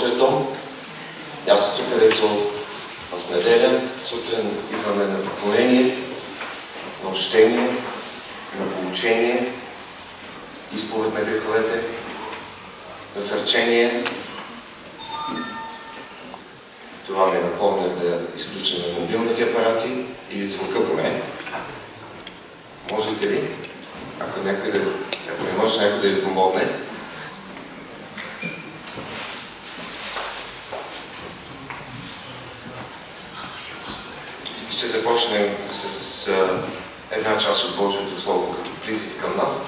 Божия дом, мястото, където в неделя сутрин идваме на поклонение, на общение, на получение, изповед на греховете, насърчение. Това ми напомня да изключим мобилните апарати или звука поне. Можете ли? Ако някой да, ако не може някой да ви помогне. Ще започнем с а, една част от Божието Слово като призив към нас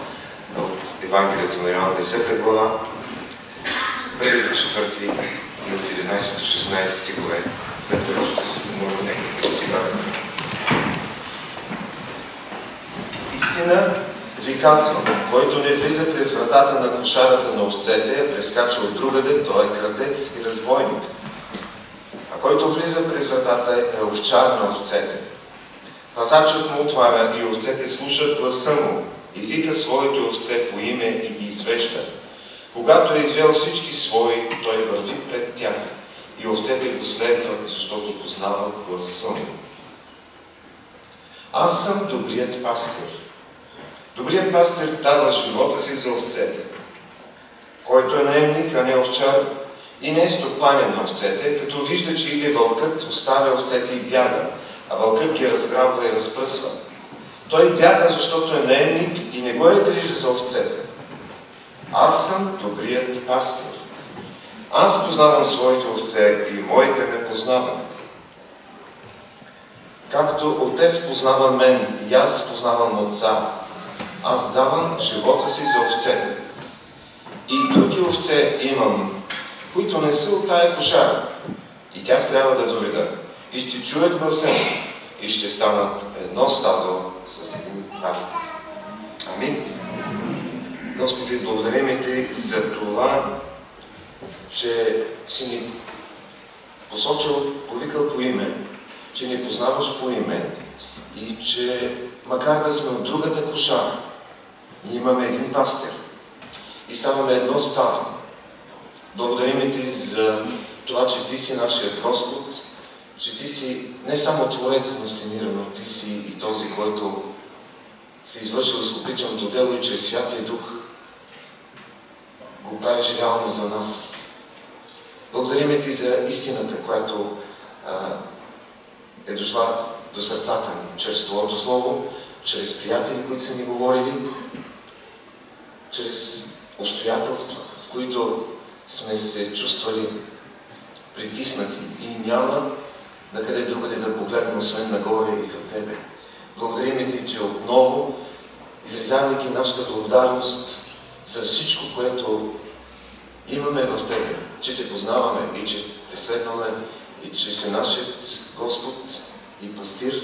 от Евангелието на Йоанн 10 глава, първи до 4 и от 11 до 16 стихове. След това ще се помоля нека да се Истина ви казвам, който не влиза през вратата на кошарата на овцете, а прескача от другаде, той е крадец и разбойник. А който влиза през вратата е овчар на овцете. Пазачът му отваря и овцете слушат гласа му и вика своите овце по име и ги извежда. Когато е извел всички свои, той върви пред тях и овцете го следват, защото познават гласа му. Аз съм добрият пастир. Добрият пастир дава живота си за овцете. Който е наемник, а не овчар, и не е стопанен на овцете, като вижда, че иде вълкът, оставя овцете и бяга, а вълкът ги разграбва и разпръсва. Той бяга, защото е наемник и не го е грижа за овцете. Аз съм добрият пастир. Аз познавам своите овце и моите ме познават. Както Отец познава мен и аз познавам Отца, аз давам живота си за овцете. И други овце имам, които не са от тая кошара. И тях трябва да доведа. И ще чуят гласа и ще станат едно стадо с един пастир. Амин. Господи, благодарим Ти за това, че си ни посочил, повикал по име, че ни познаваш по име и че макар да сме от другата кошара, ние имаме един пастир и ставаме едно стадо. Благодарим Ти за това, че Ти си нашият Господ, че Ти си не само Творец на всемира, но Ти си и този, който се извършил изкупителното дело и чрез Святия Дух го правиш реално за нас. Благодарим Ти за истината, която а, е дошла до сърцата ни, чрез Твоето Слово, чрез приятели, които са ни говорили, чрез обстоятелства, в които сме се чувствали притиснати и няма на къде другаде да погледнем, освен нагоре и към Тебе. Благодарим Ти, че отново, изрезавайки нашата благодарност за всичко, което имаме в Тебе, че Те познаваме и че Те следваме и че си нашият Господ и пастир,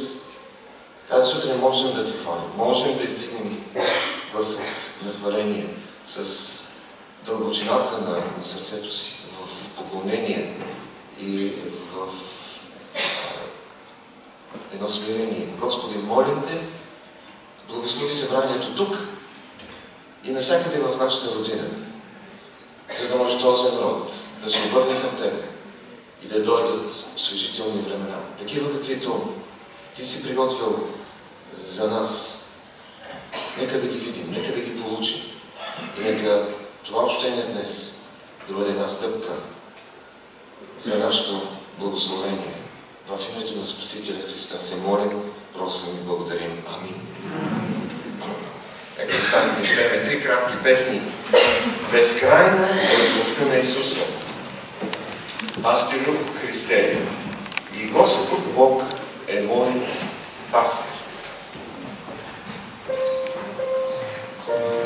тази сутрин можем да Ти хвалим, можем да издигнем гласът на хваление с дълбочината на, на сърцето си, в поклонение и в едно смирение. Господи, молим Те, благослови събранието тук и навсякъде в нашата родина, за да може този народ да се обърне към Тебе и да дойдат освежителни времена, такива каквито Ти си приготвил за нас. Нека да ги видим, нека да ги получим. И нека това общение днес да бъде една стъпка за нашето благословение. В името на Спасителя Христа се молим, просим и благодарим. Амин. Нека останем да изпеем три кратки песни. Безкрайна е любовта на Исуса. Пастиру Христе. И Господ Бог е мой пастир. Безкрайна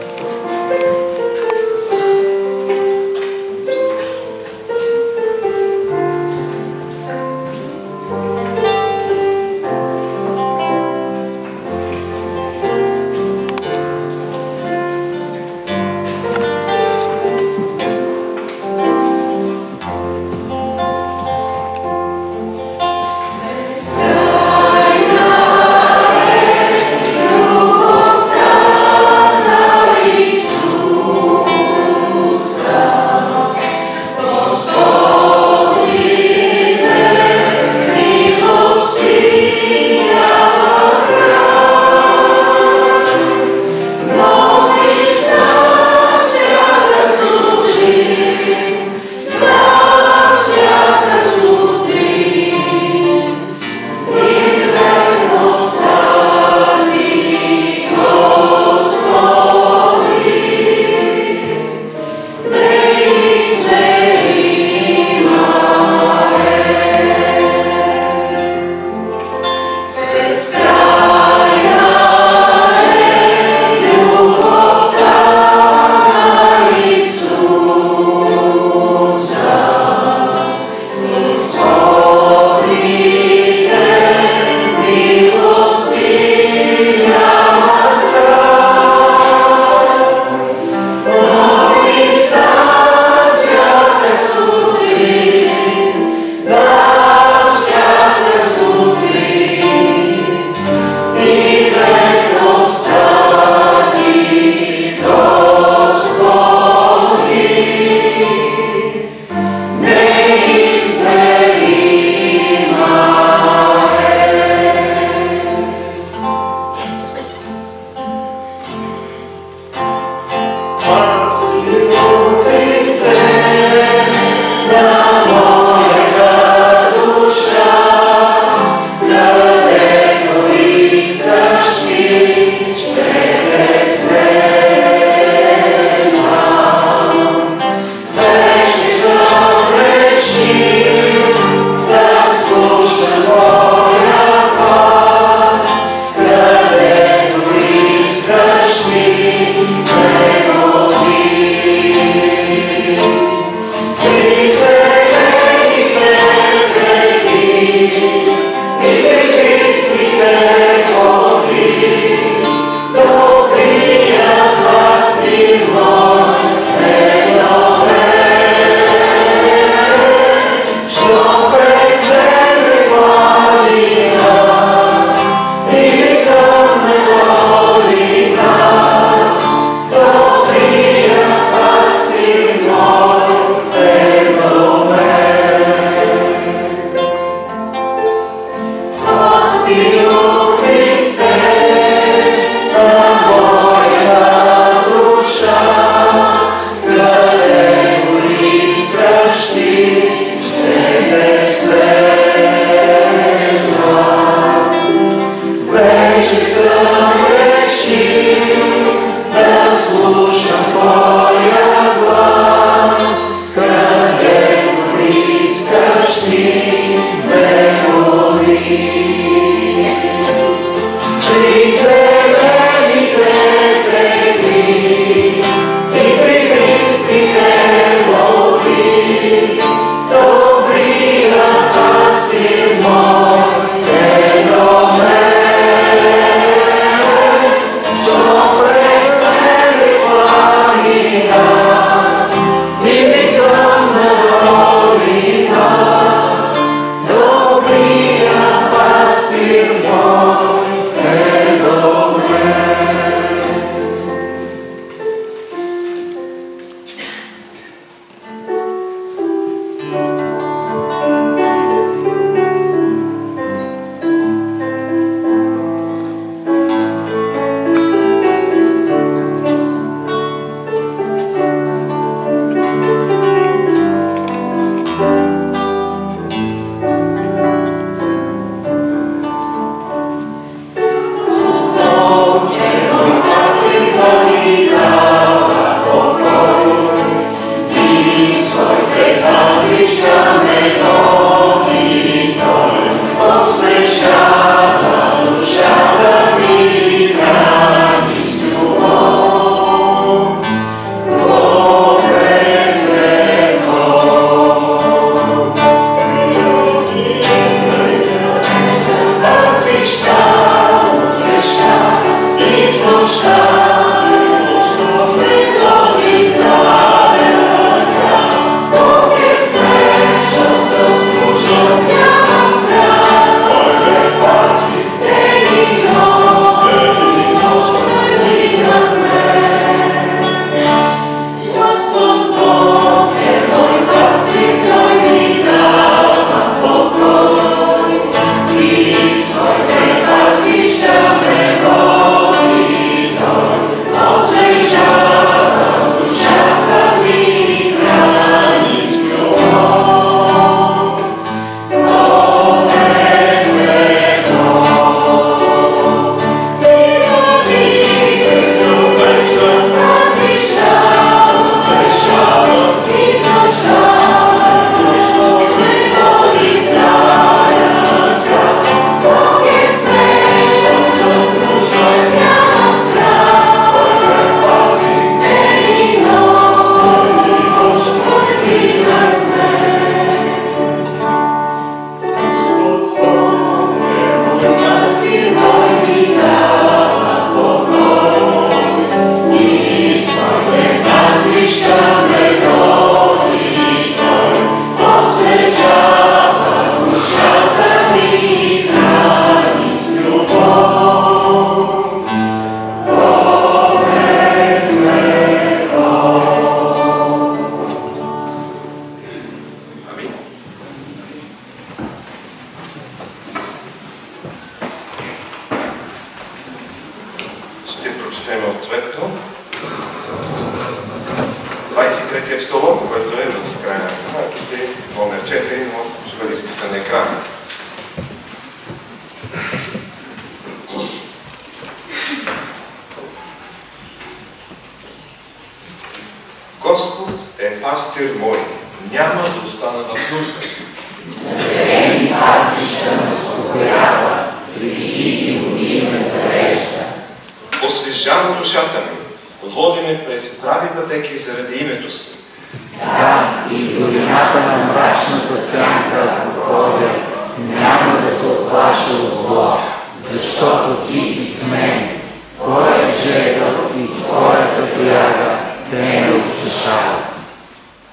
жезъл и твоята тояга, те ме утешават.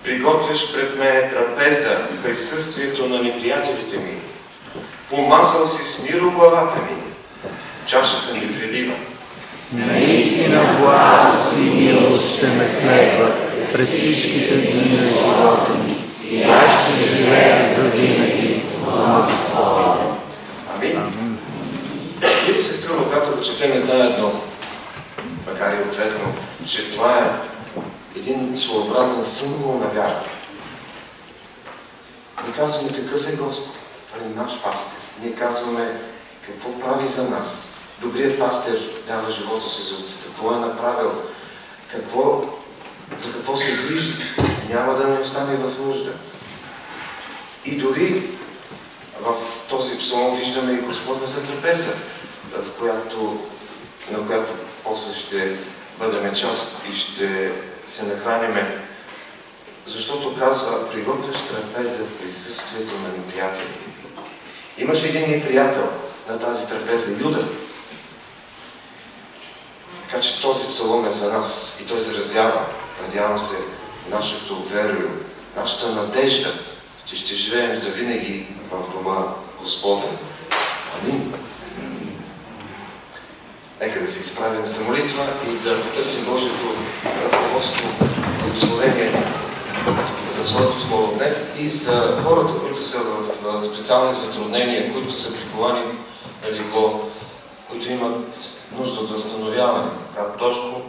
Приготвяш пред мене трапеза в присъствието на неприятелите ми. Помазал си с миро главата ми. Чашата ми прелива. Наистина благост и милост ще ме следват през всичките дни на живота ми и аз ще живея за винаги в Господа. Амин. Би ли се струва, когато го четеме заедно, макар и ответно, че това е един своеобразен символ на вяра. Ние казваме какъв е Господ. Това е наш пастир. Ние казваме какво прави за нас. Добрият пастир дава живота си за овцете. Какво е направил? Какво, за какво се грижи? Няма да ни остане в нужда. И дори в този псалом виждаме и Господната трапеза, в която, на която после ще бъдем част и ще се нахраниме. Защото казва, приготвяш трапеза в присъствието на неприятелите. Имаше един неприятел на тази трапеза, Юда. Така че този псалом е за нас и той изразява, надявам се, нашето верою, нашата надежда, че ще живеем завинаги в дома Господен. Амин. Нека да се изправим за молитва и да търсим Божието ръководство и благословение за своето слово днес и за хората, които са в специални затруднения, които са приковани на легло, които имат нужда от възстановяване, както Тошко,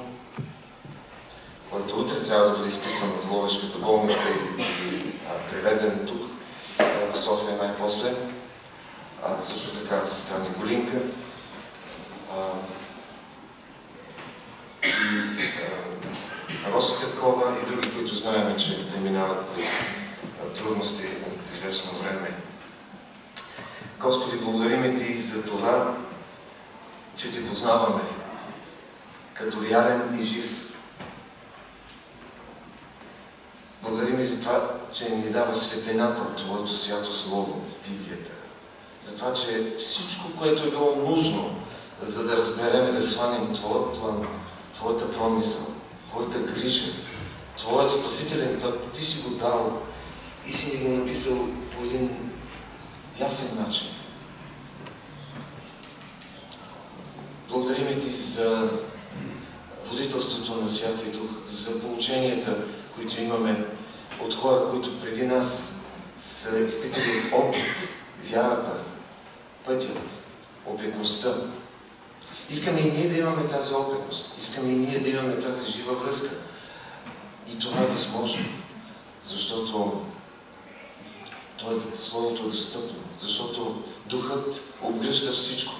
който утре трябва да бъде изписан от Ловешката болница и, приведен тук в София най-после. А, също така сестра Николинка. Роса Петкова и други, които знаем, че преминават през а, трудности от известно време. Господи, благодарим Ти за това, че Те познаваме като реален и жив. Благодарим и за това, че ни дава светлината от Твоето свято Слово, Библията. За това, че всичко, което е било нужно, за да разберем и да сванем Твоят план, Твоята промисъл, Твоята грижа, Твоят спасителен път, Ти си го дал и си ни го написал по един ясен начин. Благодарим Ти за водителството на Святия Дух, за полученията, които имаме от хора, които преди нас са изпитали опит, вярата, пътят, опитността. Искаме и ние да имаме тази опитност. Искаме и ние да имаме тази жива връзка. И това е възможно, защото това Словото е достъпно, защото Духът обгръща всичко.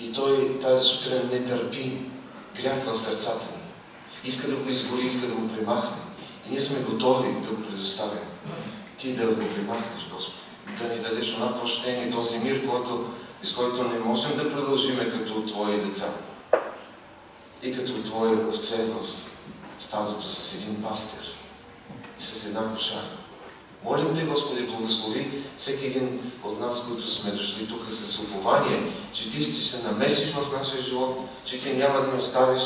И Той тази сутрин не търпи грях в сърцата ни. Иска да го изгори, иска да го премахне. И ние сме готови да го предоставим. Ти да го примахнеш, Господи. Да ни дадеш това прощение, този мир, който, с който не можем да продължиме като Твои деца. И като Твои овце в стадото с един пастир и с една кошара. Молим Те, Господи, благослови всеки един от нас, които сме дошли тук с упование, че Ти ще се намесиш в нашия живот, че Ти няма да ни оставиш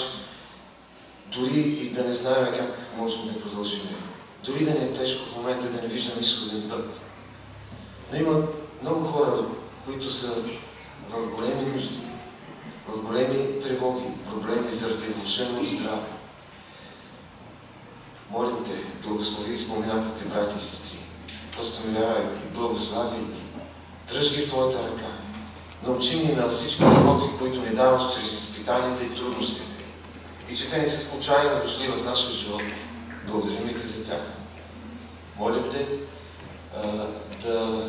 дори и да не знаем как можем да продължим. Дори да не е тежко в момента да не виждам изходен път. Но има много хора, които са в големи нужди, в големи тревоги, проблеми заради влушено здраве. Молим Те, благослови споменатите брати и сестри. Възстановявай ги, благослави ги. Дръж ги в Твоята ръка. Научи ни на всички уроци, които ни даваш чрез изпитанията и трудностите. и че те не са случайно дошли в нашия живот. Благодарим ти за тях. Молим те да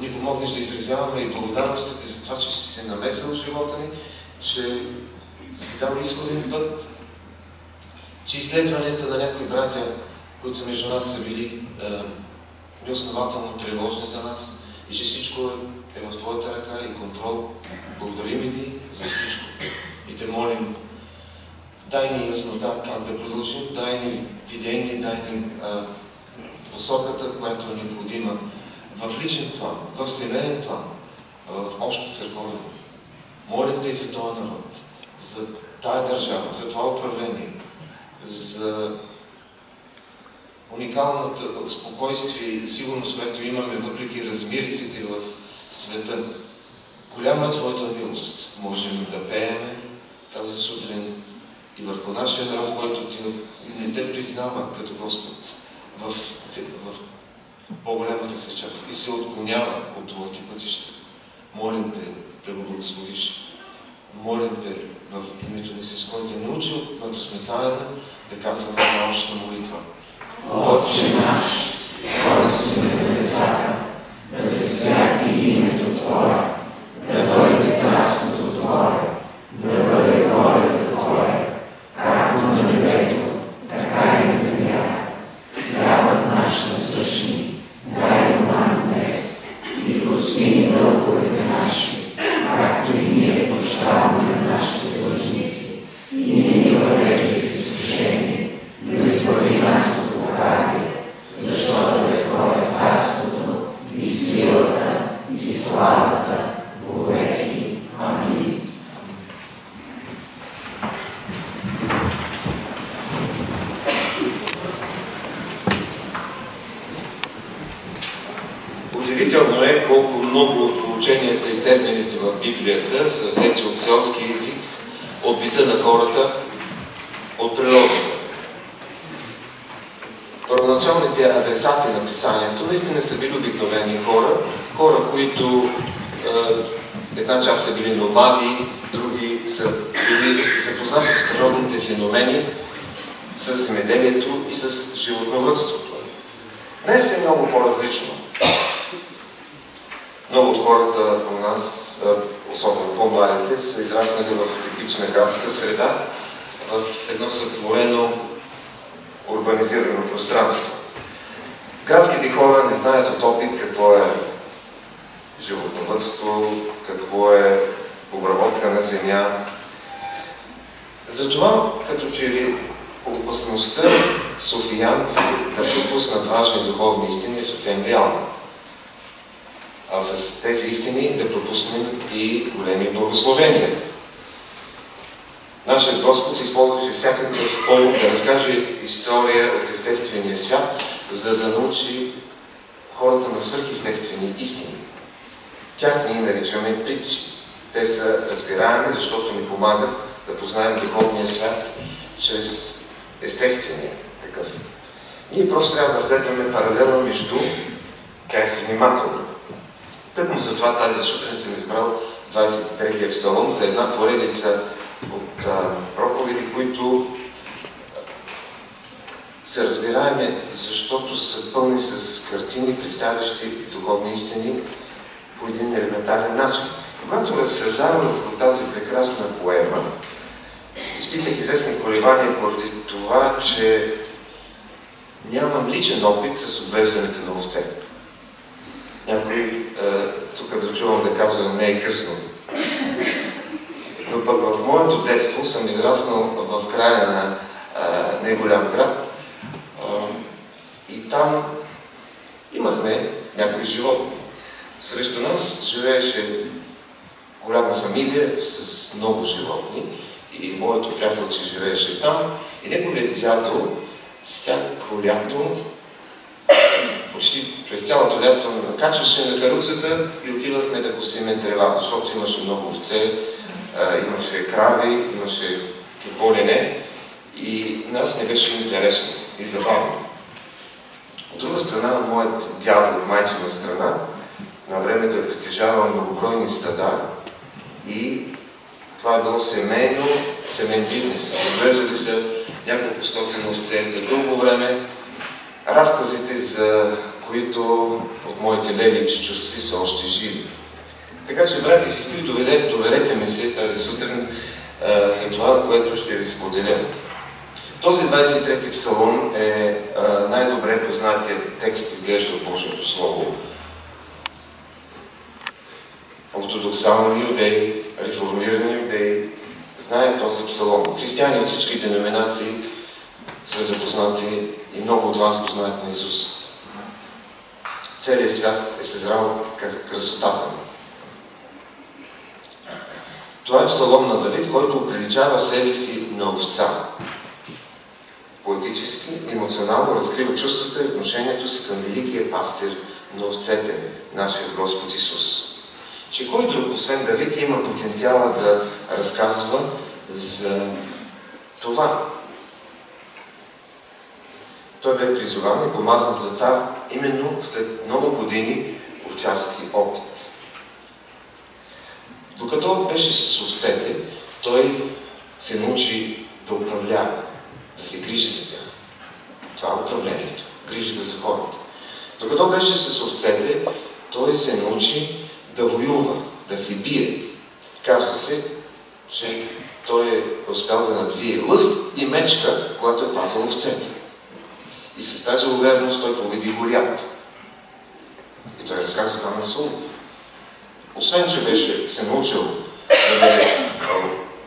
ни помогнеш да изразяваме и благодарностите за това, че си се намесил в живота ни, че си дал изходен път, че изследванията на някои братя, които са между нас, са били е, неоснователно тревожни за нас и че всичко е в Твоята ръка и контрол. Благодарим и Ти за всичко. И Те молим, дай ни яснота как да продължим, дай ни видение, дай ни е, посоката, която е необходима в личен план, в семейен план, в общо църковен. Молим Те за този народ, за тая държава, за това управление, за уникалната спокойствие и сигурност, която имаме въпреки размириците в света. Голяма е Твоята милост. Можем да пееме тази сутрин и върху нашия народ, който ти не те признава като Господ в, в по-голямата си част и се отклонява от Твоите пътища. Молим Те да го благословиш. Молим Те в името ни, с който е научил, когато сме заедно, да казваме една обща молитва. Отче наш, който си на небесата, да се святи името Твое, да дойде царството Твое, да бъде волята Твоя, както на небето, така и на земята. Хлябът наш насъщни, дай го нам днес и прости ни дълговете наши, както и ние прощаваме на нашите длъжници. И не ни въвеждай в изкушение, но избави нас от лукавия, защото е Твое царството и силата и славата во веки. Амин. Удивително е колко много от ученията и термините в Библията са взети от селски език, от бита на хората, от природата. Първоначалните адресати на писанието наистина са били обикновени хора, хора, които е, една част са били номади, други са били запознати с природните феномени, с земеделието и с животновътството. Днес е много по-различно. Много от хората у нас, особено по-младите, са израснали в типична градска среда, едно сътворено урбанизирано пространство. Градските хора не знаят от опит какво е животновътство, какво е обработка на земя. Затова, като че ли опасността софиянци да пропуснат важни духовни истини е съвсем реална а с тези истини да пропуснем и големи благословения. Нашият Господ използваше всякакъв повод да разкаже история от естествения свят, за да научи хората на свърхестествени истини. Тях ние наричаме притчи. Те са разбираеми, защото ни помагат да познаем духовния свят чрез естествения такъв. Ние просто трябва да следваме паралела между тях внимателно. Тъкмо за това тази сутрин съм избрал 23-я псалом за една поредица проповеди, които са разбираеми, защото са пълни с картини, представящи духовни истини по един елементарен начин. Когато разсъждавам в тази прекрасна поема, изпитах известни колебания поради това, че нямам личен опит с отвеждането на овце. Някой е, тук да чувам да казвам не е късно. Но пък в моето детство съм израснал в края на неголям град. Е, и там имахме някои животни. Срещу нас живееше голяма фамилия с много животни. И моето приятелче живееше там. И неговият дядо всяко лято почти през цялото лято качваше на каруцата и отивахме да косиме трева, защото имаше много овце, имаше крави, имаше какво ли не. И нас не беше интересно и забавно. От друга страна, моят дядо от майчина страна на времето е притежавал многобройни стада и Това е било семейно, семейен бизнес. Отглеждали са няколко стотин овце за дълго време. Разказите, за които от моите лели и чечурци са още живи. Така че, брати и сестри, доверете, доверете ми се тази сутрин а, това, което ще ви споделя. Този 23-ти псалом е най-добре познатия текст, изглежда от Божието Слово. Ортодоксални юдеи, реформирани юдеи знаят този псалом. Християни от всички деноминации са запознати и много от вас го знаят на Исус. Целият свят е съзрал красотата му. Това е псалом на Давид, който приличава себе си на овца поетически, емоционално разкрива чувствата и отношението си към великия пастир на овцете, нашия Господ Исус. Че кой друг, освен Давид, има потенциала да разказва за това. Той бе призован и помазан за цар именно след много години овчарски опит. Докато беше с овцете, той се научи да управлява да се грижи за тях. Това е управлението. Грижата за хората. Докато беше с овцете, той се научи да воюва, да се бие. Казва се, че той е успял да надвие лъв и мечка, когато е пазал овцете. И с тази увереност той победи горят. И той разказва това на Сул. Освен, че беше се научил да,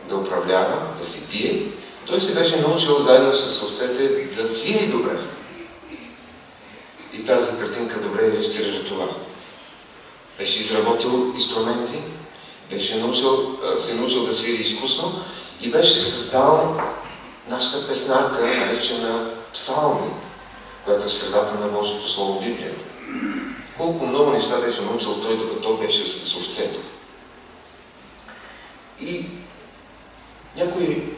да управлява, да се бие, той се беше научил заедно с овцете да свири добре. И тази картинка добре иллюстрира това. Беше изработил инструменти, беше научил, се научил да свири изкусно и беше създал нашата песнарка, наречена Псалми, която е в средата на Божието Слово Библията. Колко много неща беше научил той, докато беше с овцето. И някой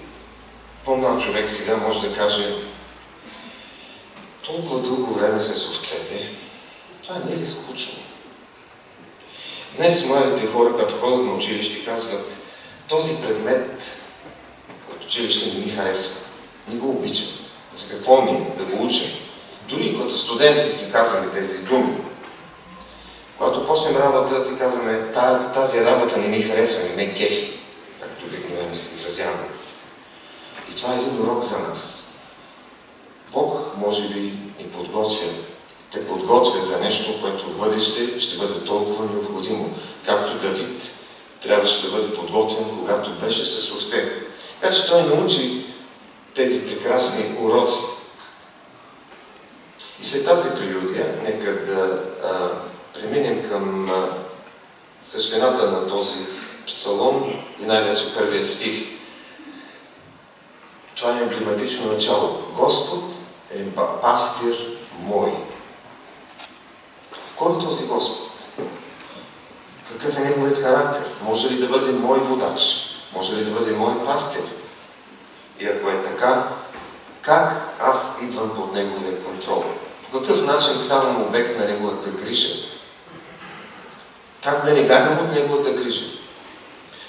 по-млад човек сега може да каже толкова дълго време с овцете, това не е ли скучно? Днес младите хора, като ходят на училище, казват, този предмет от училище не ми харесва, не го обичам. За какво ми е да го уча? Дори като студенти си казваме тези думи. Когато почнем работа, си казваме, тази работа не ми харесва, не ме кефи, както обикновено се изразяваме. И това е един урок за нас. Бог, може би, ни подготвя, те подготвя за нещо, което в бъдеще ще бъде толкова необходимо, както Давид трябваше да бъде подготвен, когато беше с овцете. Така че той научи тези прекрасни уроци. И след тази прелюдия, нека да а, преминем към а, същината на този псалом и най-вече първият стих. Това е емблематично начало. Господ е пастир мой. Кой е този Господ? Какъв е неговият характер? Може ли да бъде мой водач? Може ли да бъде мой пастир? И ако е така, как аз идвам под неговия контрол? По какъв начин ставам обект на неговата грижа? Как да не бягам от неговата грижа?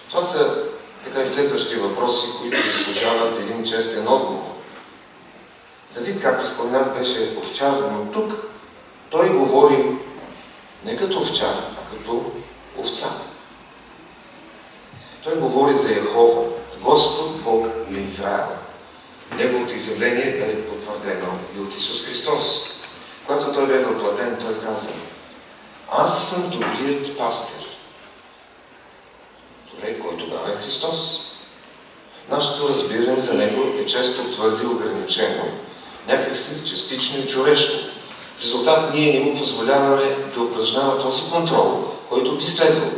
Това са така и следващи въпроси, които заслужават един честен отговор. Давид, както споменах, беше овчар, но тук той говори не като овчар, а като овца. Той говори за Яхова, Господ Бог на Израел. Неговото изявление бе потвърдено и от Исус Христос. Когато той бе въплатен, той каза, аз съм добрият пастир. Добре, кой тогава е Христос? Нашето разбиране за Него е често твърде ограничено, някакси частично и човешко. В резултат ние не му позволяваме да упражнява този контрол, който би следвал.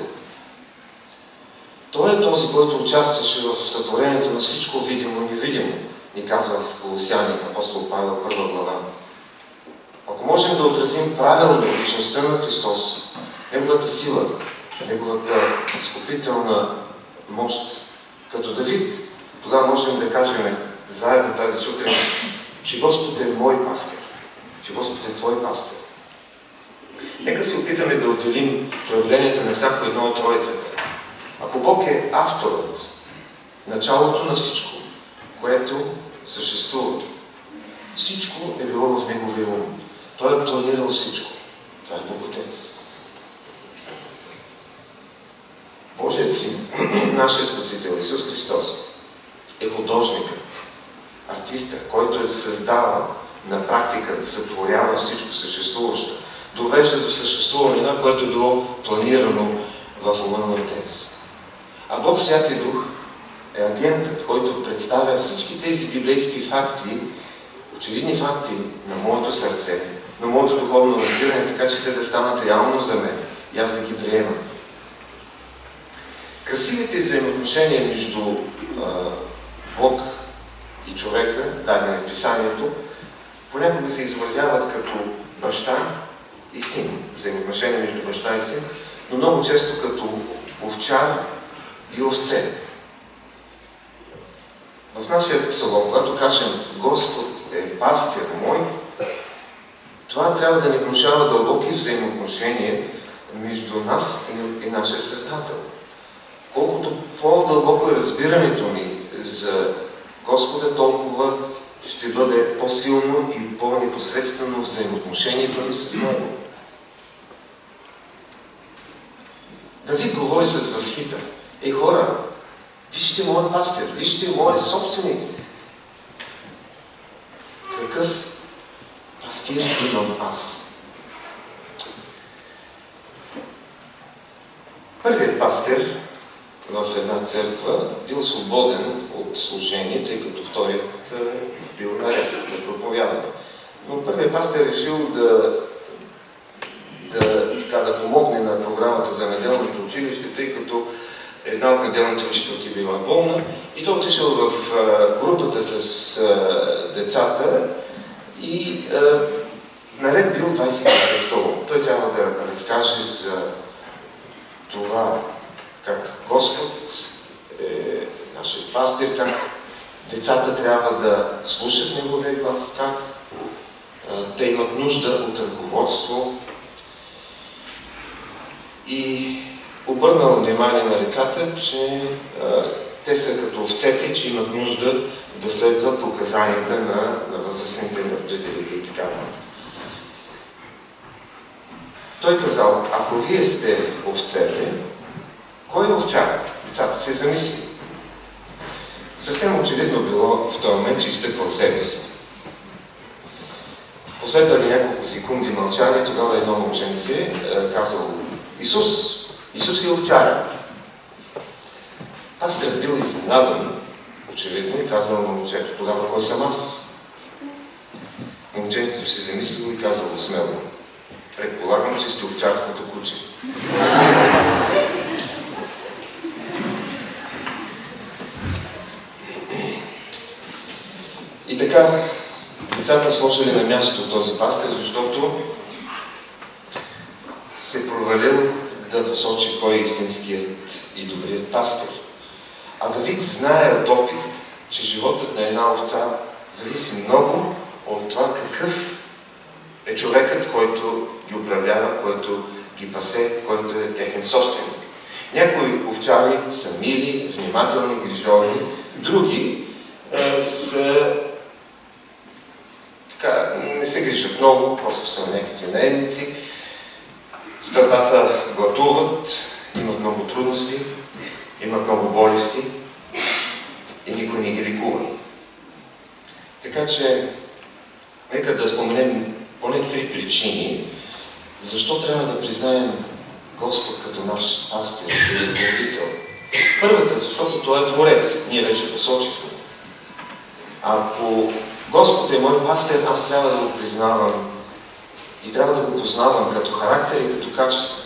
Той е този, който участваше в сътворението на всичко видимо и невидимо, ни казва в Колосяни, апостол Павел, първа глава. Ако можем да отразим правилно личността на Христос, Неговата сила, неговата изкупителна мощ. Като Давид, тогава можем да кажем заедно тази сутрин, че Господ е мой пастир, че Господ е твой пастир. Нека се опитаме да отделим проявленията на всяко едно от Троицата. Ако Бог е авторът началото на всичко, което съществува. Всичко е било в Неговия ум. Той е планирал всичко. Това е Бог Отец. Божият Син, нашия Спасител Исус Христос, е художника, артиста, който е създава на практика, сътворява всичко съществуващо, довежда до съществуване което е било планирано в ума на Отец. А Бог Святи Дух е агентът, който представя всички тези библейски факти, очевидни факти на моето сърце, на моето духовно разбиране, така че те да станат реално за мен и аз да ги приемам. Красивите взаимоотношения между а, Бог и човека, дадени в Писанието, понякога се изразяват като баща и син. Взаимоотношения между баща и син, но много често като овчар и овце. В нашия псалом, когато кажем Господ е пастир мой, това трябва да ни внушава дълбоки взаимоотношения между нас и, и нашия Създател. Колкото по-дълбоко е разбирането ни за Господа, толкова ще бъде по-силно и по-непосредствено взаимоотношението ни с Него. Давид говори с възхита. Ей хора, вижте моят пастир, вижте моят собственик. Какъв пастир имам аз? Първият пастир в една църква бил свободен от служение, тъй като вторият бил наред да проповядва. Но първият пастир е решил да, да, така, да помогне на програмата за неделното училище, тъй като една от неделните учителки била болна и той отишъл в а, групата с децата и а, наред бил 25 псалом. Той трябва да разкаже за това как Господ е нашия пастир, как децата трябва да слушат Неговия глас, как те имат нужда от ръководство. И обърнал внимание на децата, че а, те са като овцете, че имат нужда да следват указанията на, на възрастните родителите и така Той казал, ако вие сте овцете, кой е овчар? Децата се замисли. Съвсем очевидно било в този момент, че изтъквал себе си. Последвали няколко секунди мълчание, тогава едно момченце е, Исус, Исус е овчарят. Пастърът бил изненадан, очевидно, и казал на момчето, тогава кой съм аз? Момчето се замислило и казал смело, предполагам, че сте овчарското куче. И така, децата сложили на място този пастир, защото се провалил да посочи кой е истинският и добрият пастир. А Давид знае от опит, че животът на една овца зависи много от това какъв е човекът, който ги управлява, който ги пасе, който е техен собственик. Някои овчари са мили, внимателни, грижовни, други е, са така, не се грижат много, просто са някакви наемници. Стадата гладуват, имат много трудности, имат много болести и никой не ги ликува. Така че, нека да споменем поне три причини, защо трябва да признаем Господ като наш пастир или родител. Първата, защото Той е Творец, ние вече посочихме. Ако Господ е мой пастир, аз трябва да го признавам и трябва да го познавам като характер и като качество.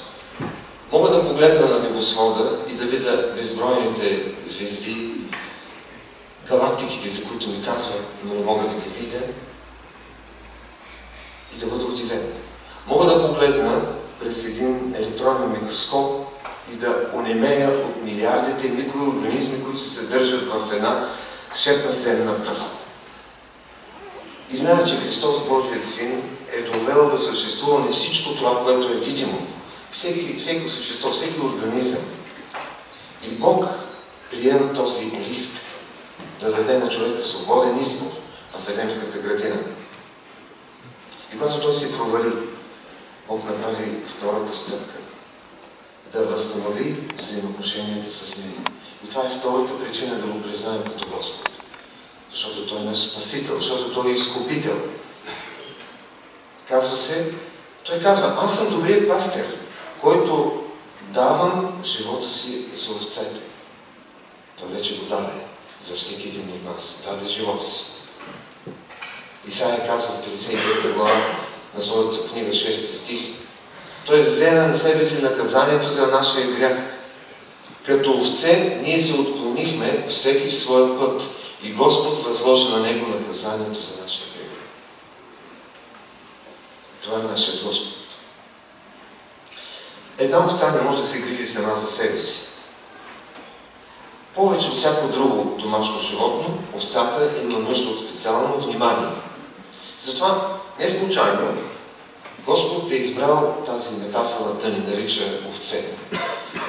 Мога да погледна на небосвода и да видя безбройните звезди, галактиките, за които ми казват, но не мога да ги видя и да бъда удивен. Мога да погледна през един електронен микроскоп и да онемея от милиардите микроорганизми, които се съдържат в една шепна земна пръст. И знае, че Христос, Божият Син, е довел до съществуване всичко това, което е видимо. Всеки, всеки същество, всеки организъм. И Бог приема този риск да даде на човека свободен избор в Едемската градина. И когато той се провали, Бог направи втората стъпка да възстанови взаимоотношенията с него. И това е втората причина да го признаем като Господ. Защото Той е наш Спасител, защото Той е изкупител. Казва се, Той казва, аз съм добрият пастир, който давам живота си за овцете. Той вече го даде за всеки един от нас. Даде живота си. Исаия казва в 53 глава на своята книга, 6 стих, той взе на себе си наказанието за нашия грях. Като овце ние се отклонихме всеки в своя път и Господ възложи на него наказанието за нашия грях. Това е нашия Господ. Една овца не може да се грижи сама за себе си. Повече от всяко друго домашно животно, овцата има нужда от специално внимание. Затова не случайно Господ е избрал тази метафора да ни нарича овце.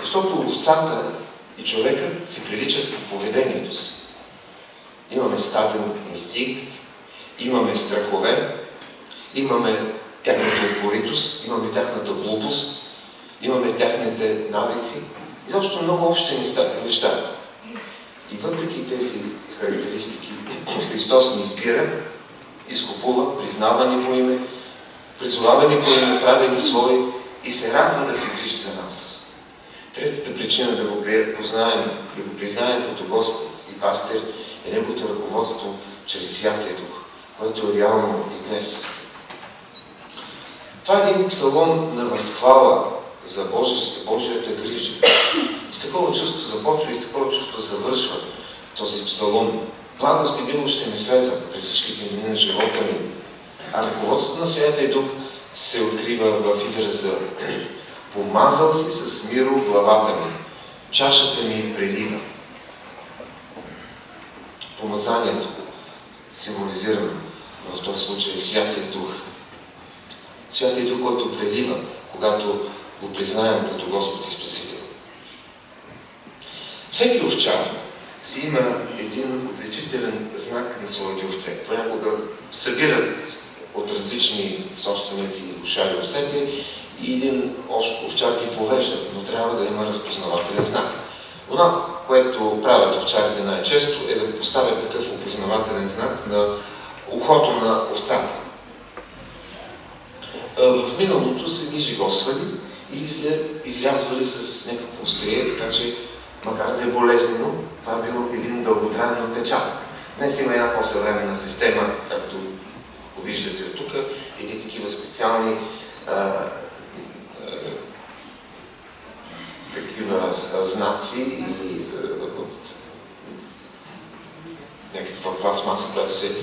Защото овцата и човекът се приличат по поведението си. Имаме статен инстинкт, имаме страхове, имаме тяхната упоритост, имаме тяхната глупост, имаме тяхните навици. Изобщо много общи неща. И въпреки тези характеристики, Христос ни избира, изкупува, признава ни по име, призовава ни по име, прави ни свои и се радва да се грижи за нас. Третата причина да го познаем, да го признаем като Господ и пастир е Неговото ръководство чрез Святия Дух, което е реално и днес. Това е един псалом на възхвала за Божията, Божията грижа. С такова чувство започва и с такова чувство завършва този псалом. Благост и милост ще ме следва през всичките дни на живота ми. А ръководството на Святия Дух се открива в израза Помазал си с миро главата ми, чашата ми прелива. Помазанието, символизирано в този случай е Святия Дух. Святия Дух, който прелива, когато го признаем като Господ и Спасител. Всеки овчар си има един отличителен знак на своите овце. Понякога събират от различни собственици и гушари овцете и един овчар ги повежда, но трябва да има разпознавателен знак. Това, което правят овчарите най-често е да поставят такъв опознавателен знак на ухото на овцата. В миналото са ги жигосвали или се изрязвали с някакво острие, така че макар да е болезнено, това е бил един дълготраен отпечатък. Днес има една по-съвременна система, както го виждате от тук, или такива специални а, а, такива а, знаци или от някаква пластмаса, която се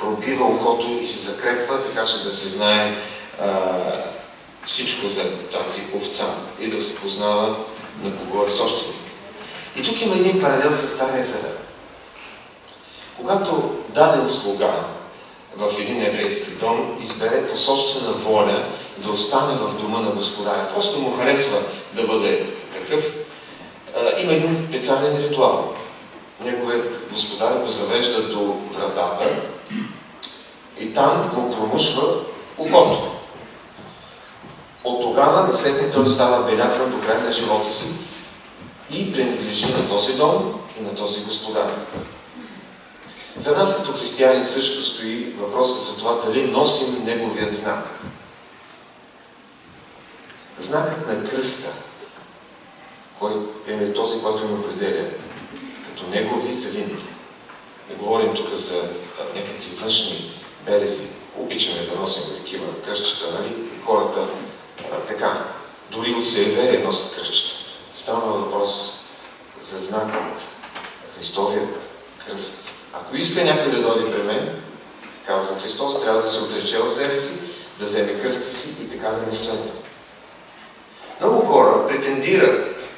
пробива ухото и се закрепва, така че да се знае всичко за тази овца и да се познава на кого е собственик. И тук има един паралел с Стария Завет. Когато даден слуга в един еврейски дом избере по собствена воля да остане в дома на господаря, просто му харесва да бъде такъв, има един специален ритуал. Неговият господар го завежда до вратата и там го промушва ухото. От тогава насетне той става белязан до края на живота си и принадлежи на този дом и на този господар. За нас като християни също стои въпросът за това дали носим неговият знак. Знакът на кръста, кой е този, който ни определя като негови за винаги. Не говорим тук за някакви външни берези. Обичаме да носим такива кръщчета, нали? Хората така, дори от суеверие носят кръщчета. Става въпрос за знакът, Христовият кръст. Ако иска някой да дойде при мен, казва Христос, трябва да се отрече от себе си, да вземе кръста си и така да ме следва. Много хора претендират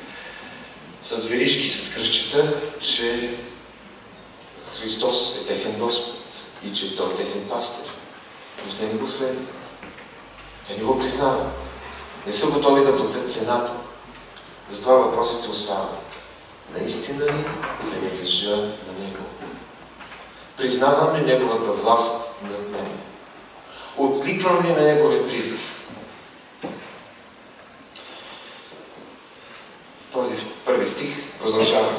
с веришки, с кръщчета, че Христос е техен Господ и че Той е техен пастир. Но те не го следват. Те не го признават. Не са готови да платят цената. Затова въпросите остават. наистина ли принадлежа на Него? Признавам ли Неговата власт над мен? Откликвам ли на Неговия призив? Този първи стих продължава.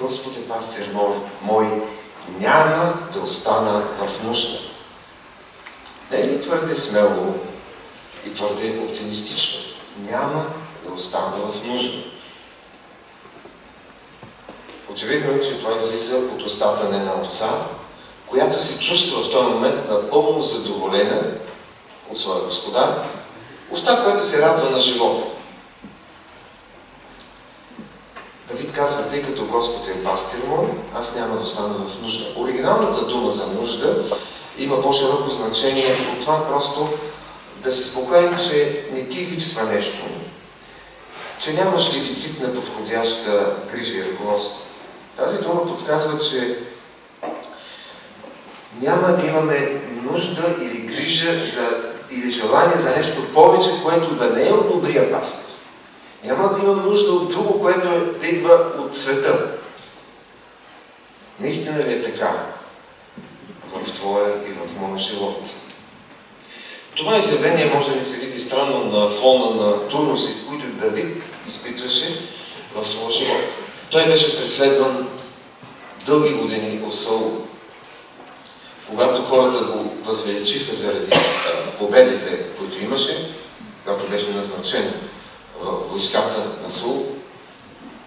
Господи, пастир мой, мой, няма да остана в нужда. Не е ли твърде смело и твърде оптимистично? Няма да остана в нужда. Очевидно е, че това излиза от устата на една овца, която се чувства в този момент напълно задоволена от своя господар, овца, която се радва на живота. Давид казва, тъй като Господ е пастир мой, аз няма да остана в нужда. Оригиналната дума за нужда има по-широко значение от това просто да си спокоен, че не ти липсва нещо, че нямаш дефицит на подходяща грижа и ръководство. Тази дума подсказва, че няма да имаме нужда или грижа за, или желание за нещо повече, което да не е от добрия пастир. Няма да имам нужда от друго, което е, да идва от света. Наистина ли е така в твоя и в моя живот? Това изявление може да ни се види странно на фона на трудностите, които Давид изпитваше в своя живот. Той беше преследван дълги години от Саул. Когато хората го възвеличиха заради победите, които имаше, когато беше назначен в войската на Саул,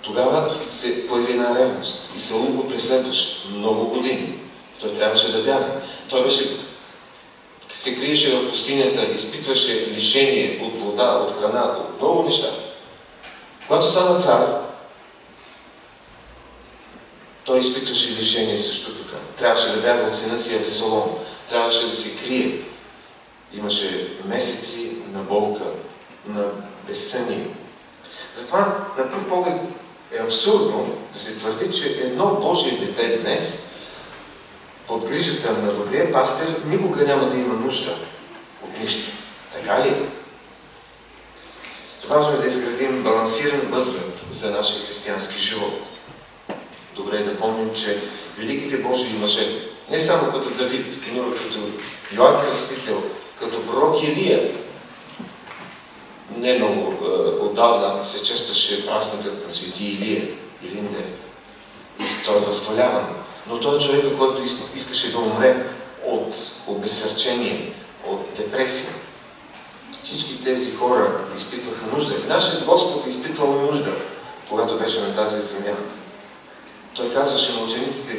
тогава се появи една ревност. И Саул го преследваше много години. Той трябваше да бяга. Той беше се криеше в пустинята, изпитваше лишение от вода, от храна, от много неща. Когато стана цар, той изпитваше лишение също така. Трябваше да бяга от сина си Авесолом. Трябваше да се крие. Имаше месеци на болка, на безсъние. Затова на пръв поглед е абсурдно да се твърди, че едно Божие дете днес под грижата на добрия пастир никога няма да има нужда от нищо. Така ли? Важно е да изградим балансиран възглед за нашия християнски живот. Добре е да помним, че великите Божии мъже, не само като Давид, но като Йоанн Кръстител, като пророк Илия, не много е, отдавна се честваше празникът на свети Илия, Илинде. И той е възхваляван. Но той е човек, който искаше да умре от обесърчение, от депресия. Всички тези хора изпитваха нужда. И нашият Господ е изпитвал нужда, когато беше на тази земя. Той казваше на учениците,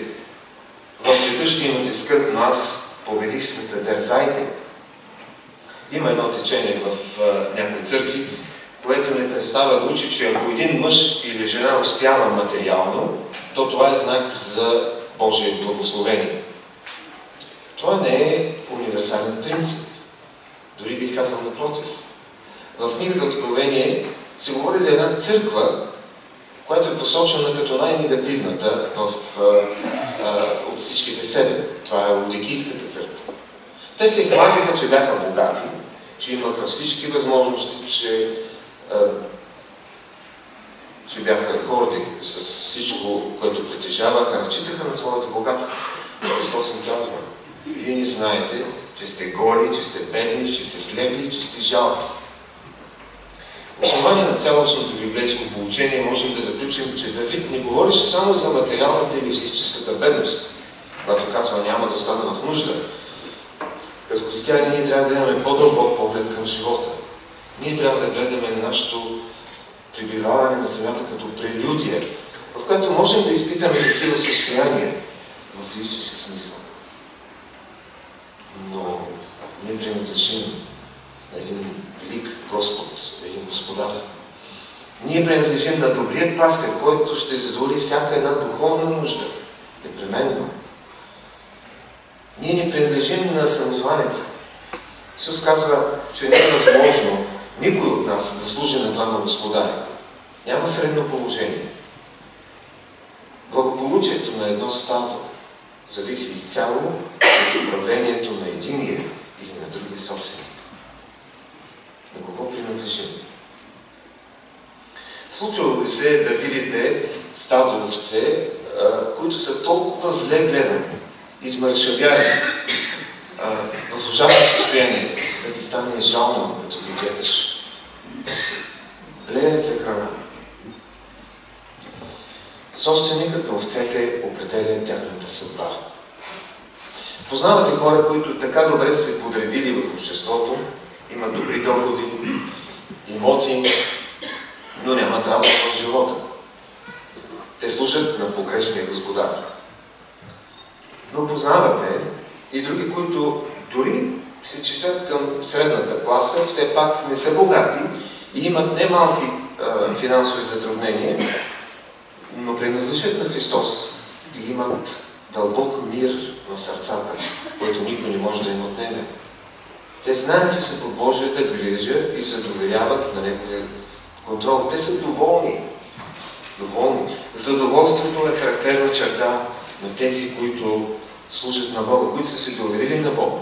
в света ще имате скърб, но аз победих света, дързайте. Има едно течение в някои църкви, което не представя да учи, че ако един мъж или жена успява материално, то това е знак за Божие благословение. Това не е универсален принцип. Дори бих казал напротив. В книгата Откровение се говори за една църква, която е посочена като най-негативната в, а, а, от всичките седем. Това е Лодикийската църква. Те се хвалиха, че бяха богати, че имаха всички възможности, че, а, че бяха горди с всичко, което притежаваха, разчитаха на своето богатство. Христос им казва, вие не знаете, че сте голи, че сте бедни, че сте слепи, че сте жалки. Основание на цялостното библейско получение можем да заключим, че Давид не говореше само за материалната или физическата бедност, когато казва няма да остана в нужда. Като християни ние трябва да имаме по-дълбок поглед към живота. Ние трябва да гледаме на нашето прибиваване на земята като прелюдия, в която можем да изпитаме такива състояния в физически смисъл. Но ние принадлежим на един велик Господ, един Господар. Ние принадлежим на добрият пастир, който ще задоволи всяка една духовна нужда. Непременно. Ние не принадлежим на самозванеца. Исус казва, че не е възможно никой от нас да служи на двама господари. Няма средно положение. Благополучието на едно стадо зависи изцяло от управлението на единия или на другия собственик. На кого принадлежим? Случвало ли се да видите стадо овце, които са толкова зле гледани, измършавяни, в ужасно състояние, да ти стане жално, като ги гледаш. Гледат за храна. Собственикът на овцете определя тяхната съдба. Познавате хора, които така добре са се подредили в обществото, имат добри доходи, имоти, но нямат работа в живота. Те служат на погрешния господар. Но познавате и други, които дори се числят към средната класа, все пак не са богати и имат немалки а, финансови затруднения, но принадлежат на Христос и имат дълбок мир в сърцата, който никой не може да им отнеме. Те знаят, че са под Божията грижа и се доверяват на Неговия контрол. Те са доволни. Доволни. Задоволството е характерна черта на тези, които служат на Бога, които са се доверили на Бога.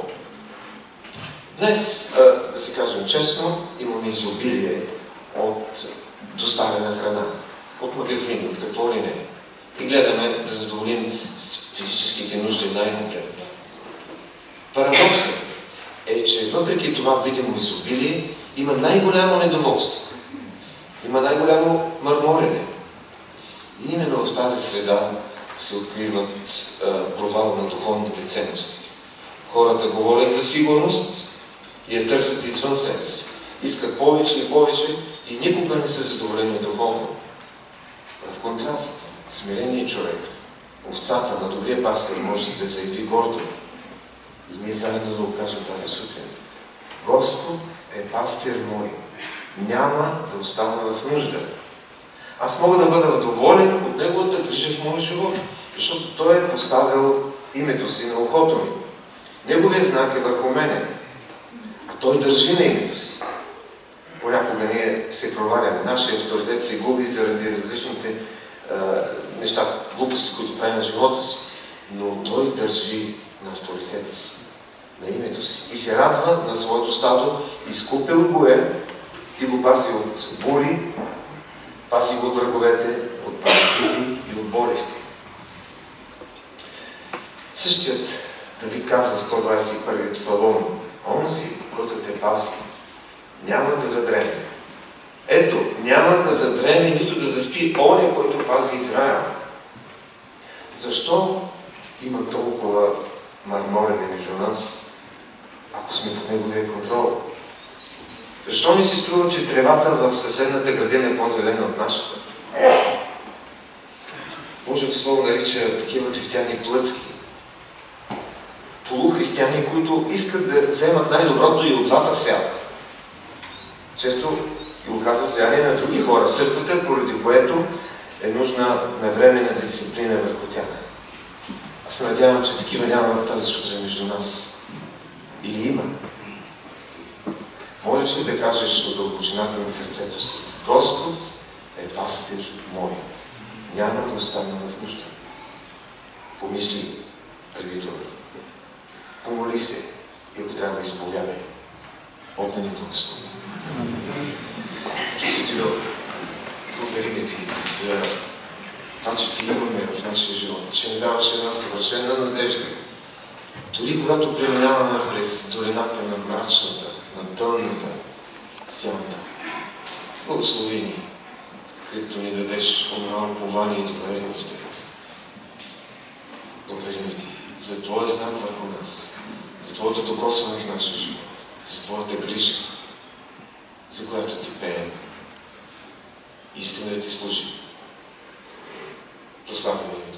Днес, да се кажем честно, имаме изобилие от доставена храна, от магазин, от какво ли не. И гледаме да задоволим физическите нужди най-напред. Парадоксът е, че въпреки това видимо изобилие, има най-голямо недоволство. Има най-голямо мърморене. И именно в тази среда се откриват провал на духовните ценности. Хората говорят за сигурност и я търсят извън себе си. Искат повече и повече и никога не са задоволени духовно. В контраст, смиреният човек, овцата на добрия пастир може да заяви гордо. И ние заедно да го кажем тази сутрин. Господ е пастир мой. Няма да остана в нужда. Аз мога да бъда доволен от Неговата грижа в моя живот, защото Той е поставил името си на ухото ми. Неговият знак е върху мене, а Той държи на името си. Понякога ние се проваляме. Нашия авторитет се губи заради различните е, неща, глупости, които правим в живота си. Но Той държи на авторитета си, на името си. И се радва на своето стадо. Изкупил го е и го пази от бури, пази го от враговете, от паразити и от болести. Същият Давид казва 121 псалом, онзи, който те пази, няма да задреме. Ето, няма да задреме, нито да заспи оня, който пази Израел. Защо има толкова марморене между нас, ако сме под неговия контрол? Защо ми се струва, че тревата в съседната градина е по-зелена от нашата? Божието Слово нарича такива християни плъцки. Полухристияни, които искат да вземат най-доброто и от двата свята. Често и оказват влияние на други хора в църквата, поради което е нужна навременна дисциплина върху тях. Аз се надявам, че такива няма тази сутрин между нас. Или има. Можеш ли да кажеш от дълбочината на сърцето си, Господ е пастир мой. Няма да остана в нужда. Помисли преди това. Помоли се и ако трябва да изповядай. Бог да ни благослови. Светило, благодарим ти за това, че ти имаме в нашия живот, че ни даваш една съвършена надежда. Дори когато преминаваме през долината на мрачната, на тъмната сянка. Благослови ни, като ни дадеш онова упование и доверие в Тебе. Благодарим Ти за Твоя знак върху нас, за Твоето докосване в нашия живот, за Твоята грижа, за която Ти пеем. Искаме да Ти служим. Прославяме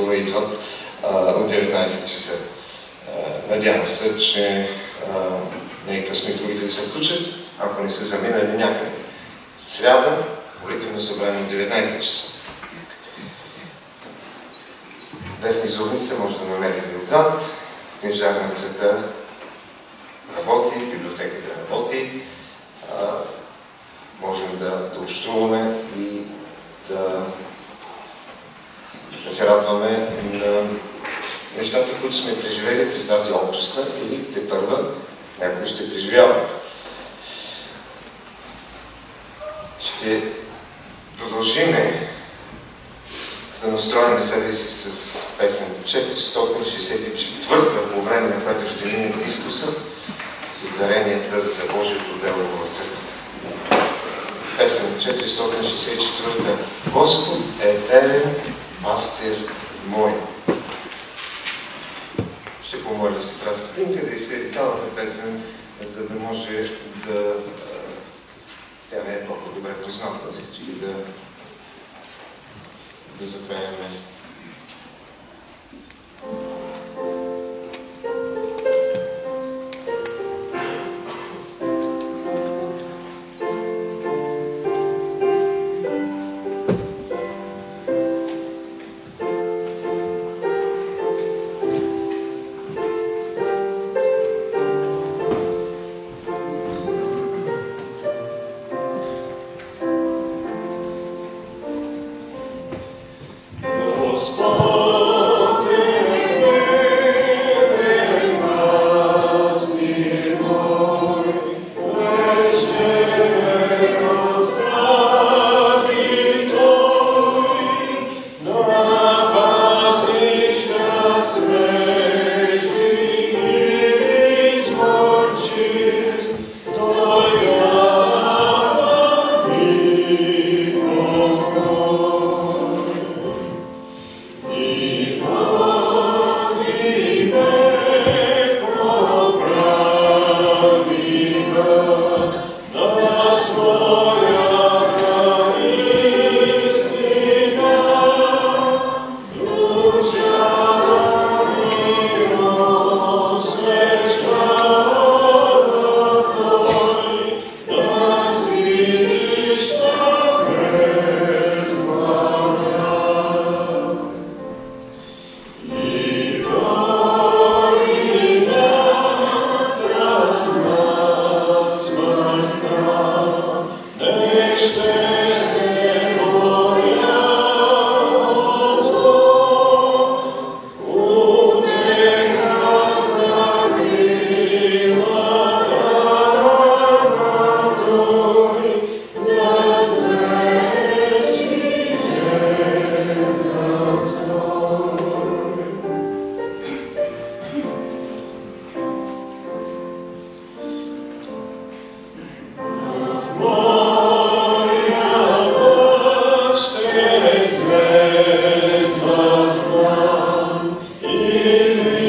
толкова идват от 19 часа. Надявам се, че а, не е късно и другите се включат, ако не са заминали някъде. Сряда, молитвено събрание от 19 часа. Вестник Зорница може да намерите отзад. Книжарницата работи, библиотеката работи. Можем да, да общуваме и да, да се радваме на нещата, които сме преживели през тази отпуска или те първа някои ще преживяват. Ще продължиме да настроим себе си с песен 464 по време на което ще мине дискуса с даренията за Божието дело в църквата. Песен 464 Господ е верен пастир мой. Ще помоля сестра Стопинка да изпее цялата песен, за да може да... Тя не е толкова добре позната всички да да запееме. Господи, Deus.